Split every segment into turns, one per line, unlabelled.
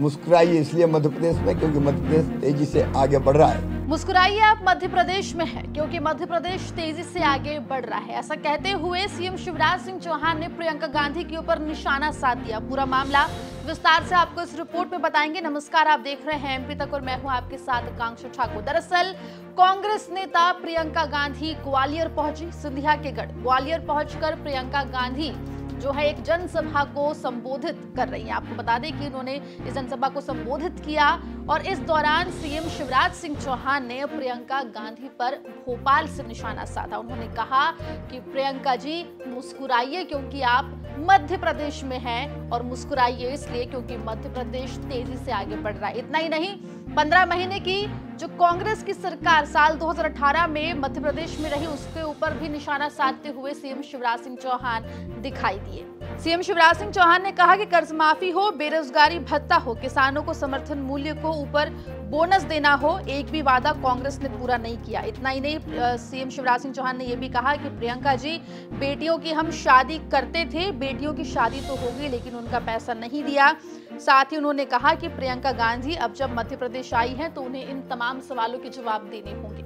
मुस्कुराइए, इसलिए मध्य प्रदेश में, क्योंकि मध्य प्रदेश तेज़ी से आगे बढ़ रहा है।
मुस्कुराइए, आप मध्य प्रदेश में है, क्योंकि मध्य प्रदेश तेज़ी से आगे बढ़ रहा है। ऐसा कहते हुए सीएम शिवराज सिंह चौहान ने प्रियंका गांधी के ऊपर निशाना साध दिया। पूरा मामला विस्तार से आपको इस रिपोर्ट में बताएँगे। नमस्कार, आप देख रहे हैं एमपी तक और मैं हूँ आपके साथ आकांक्षा ठाकुर। दरअसल, कांग्रेस नेता प्रियंका गांधी ग्वालियर पहुँची, सिंधिया के गढ़। ग्वालियर पहुंचकर प्रियंका गांधी जो है एक जनसभा को संबोधित कर रही है। आपको बता दें कि उन्होंने इस जनसभा को संबोधित किया और इस दौरान सीएम शिवराज सिंह चौहान ने प्रियंका गांधी पर भोपाल से निशाना साधा। उन्होंने कहा कि, प्रियंका जी, मुस्कुराइए क्योंकि आप मध्य प्रदेश में हैं और मुस्कुराइए इसलिए क्योंकि मध्य प्रदेश तेज़ी से आगे बढ़ रहा है। इतना ही नहीं, पंद्रह महीने की जो कांग्रेस की सरकार साल 2018 में मध्य प्रदेश में रही, उसके ऊपर भी निशाना साधते हुए सीएम शिवराज सिंह चौहान दिखाई दिए। सीएम शिवराज सिंह चौहान ने कहा कि कर्ज माफ़ी हो, बेरोजगारी, भत्ता हो, किसानों को समर्थन मूल्य को ऊपर बोनस देना हो, एक भी वादा कांग्रेस ने पूरा नहीं किया। इतना ही नहीं सीएम शिवराज सिंह चौहान ने यह भी कहा कि प्रियंका जी, बेटियों की हम शादी करते थे, बेटियों की शादी तो हो गई, लेकिन उनका पैसा नहीं दिया। साथ ही उन्होंने कहा कि प्रियंका गांधी अब जब मध्य प्रदेश आई है तो उन्हें इन तमाम सवालों के जवाब देने होंगे।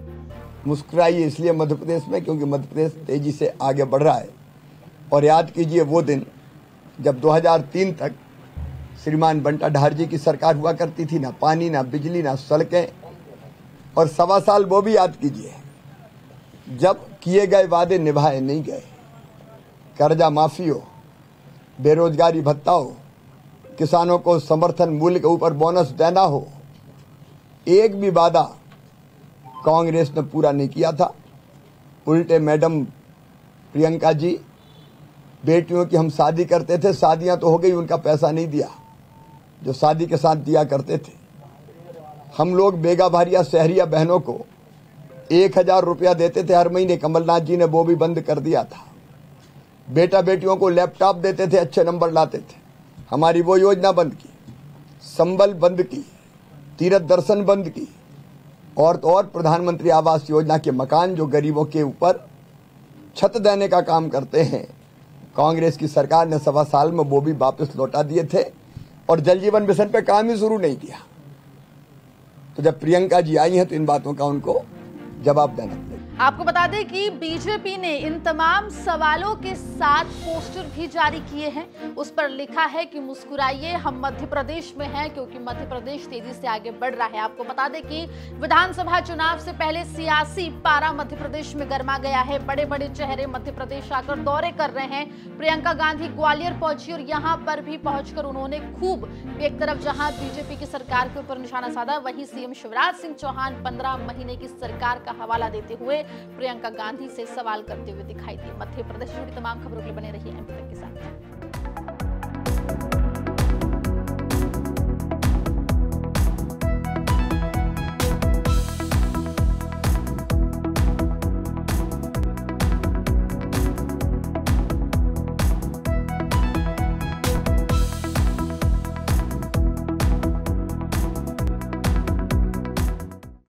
मुस्कुराइए इसलिए मध्य प्रदेश में, क्योंकि मध्य प्रदेश तेज़ी से आगे बढ़ रहा है। और याद कीजिए वो दिन, जब 2003 तक श्रीमान बंटा ढार जी की सरकार हुआ करती थी, ना पानी, ना बिजली, ना सड़कें, और सवा साल वो भी याद कीजिए, जब किए गए वादे निभाए नहीं गए। कर्जा माफ़ी हो, बेरोजगारी भत्ता हो, किसानों को समर्थन मूल्य के ऊपर बोनस देना हो एक भी वादा कांग्रेस ने पूरा नहीं किया था। उल्टे मैडम प्रियंका जी, बेटियों की हम शादी करते थे, शादियाँ तो हो गई, उनका पैसा नहीं दिया। जो शादी के साथ दिया करते थे। हम लोग बेगा भारिया शहरिया बहनों को एक हज़ार रुपया देते थे हर महीने। कमलनाथ जी ने वो भी बंद कर दिया था। बेटा बेटियों को लैपटॉप देते थे, अच्छे नंबर लाते थे। हमारी वो योजना बंद की, संबल बंद की। तीर्थ दर्शन बंद की। और तो और प्रधानमंत्री आवास योजना के मकान जो गरीबों के ऊपर छत देने का काम करते हैं, कांग्रेस की सरकार ने सवा साल में वो भी वापस लौटा दिए थे और जल जीवन मिशन पे काम ही शुरू नहीं किया। तो जब प्रियंका जी आई हैं तो इन बातों का उनको जवाब देना।
आपको बता दें कि बीजेपी ने इन तमाम सवालों के साथ पोस्टर भी जारी किए हैं। उस पर लिखा है कि मुस्कुराइए, हम मध्य प्रदेश में हैं क्योंकि मध्य प्रदेश तेज़ी से आगे बढ़ रहा है। आपको बता दें कि विधानसभा चुनाव से पहले सियासी पारा मध्य प्रदेश में गर्मा गया है। बड़े बड़े चेहरे मध्य प्रदेश आकर दौरे कर रहे हैं। प्रियंका गांधी ग्वालियर पहुँची और यहाँ पर भी पहुंचकर उन्होंने खूब एक तरफ़ जहाँ बीजेपी की सरकार के ऊपर निशाना साधा, वहीं सीएम शिवराज सिंह चौहान पंद्रह महीने की सरकार का हवाला देते हुए प्रियंका गांधी से सवाल करते हुए दिखाई दी। मध्य प्रदेश जुड़ी तमाम खबरों के लिए बने रही एमपी तक के साथ।